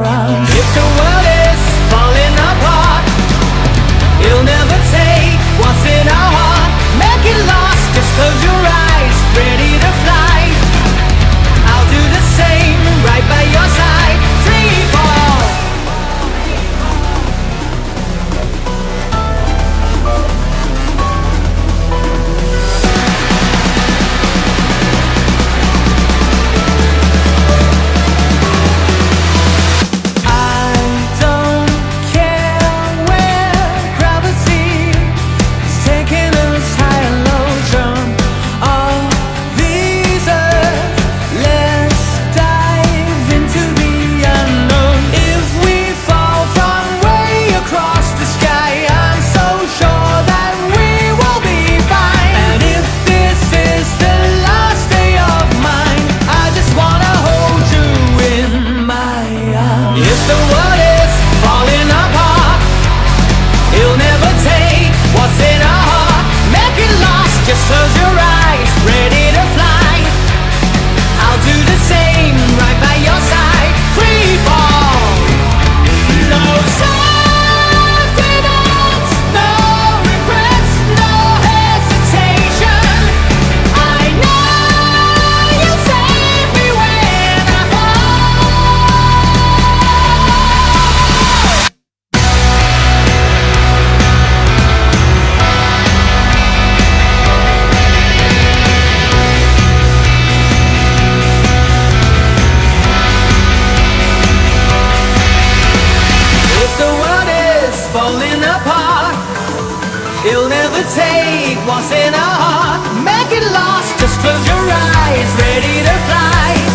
around. It's so You'll never take what's in our heart. Make it last, just close your eyes, ready to fly.